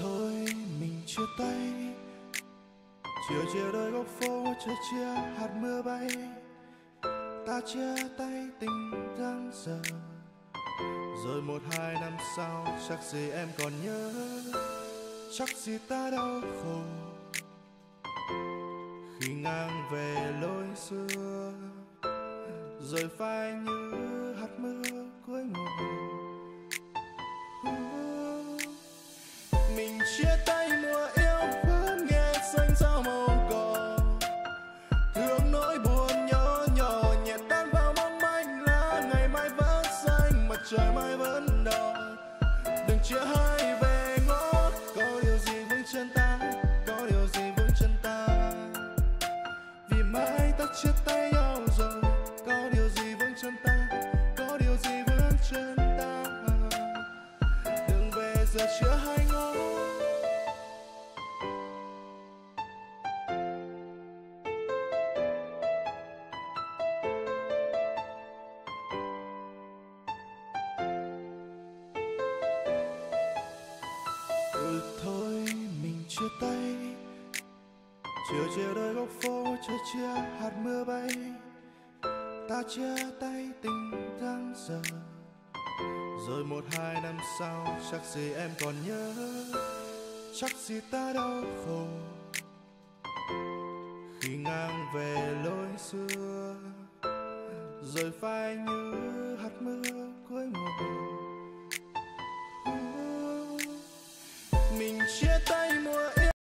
thôi, mình chia tay. Chiều chiều đôi góc phố chờ chia hạt mưa bay. Ta chia tay tình tháng giờ rồi một, hai, năm sau, chắc gì em còn nhớ? Chắc gì ta đau khổ? Khi ngang về lối xưa, rồi phai như hạt mưa. Chia tay mùa yêu vẫn nghe xanh sao màu cỏ. Thương nỗi buồn nhỏ nhỏ nhẹ tan vào mong manh lá. Ngày mai vẫn xanh, mặt trời mai vẫn đỏ. Đừng chia hai về ngõ có điều gì vững chân ta, có điều gì vững chân ta. Vì mãi ta chia tay nhau rồi, có điều gì vững chân ta, có điều gì vững chân ta. Đừng về giờ chưa hay thôi, mình chia tay. Chiều chiều đôi góc phố chờ chia hạt mưa bay. Ta chia tay tình tháng giờ. Rồi một, hai, năm sau, chắc gì em còn nhớ? Chắc gì ta đau khổ? Khi ngang về lối xưa, rồi phai như hạt mưa cuối mùa mình chia tay